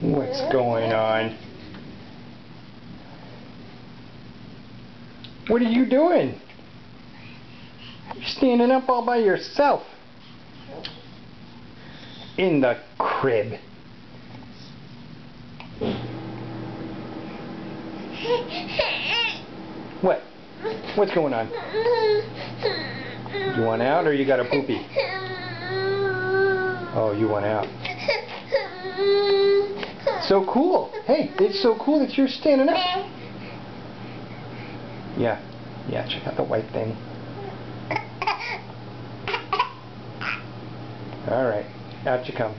What's going on? What are you doing? You're standing up all by yourself. In the crib. What? What's going on? You want out or you got a poopy? Oh, you want out. So cool. Hey, it's so cool that you're standing up. Yeah. Yeah, check out the white thing. Alright, out you come.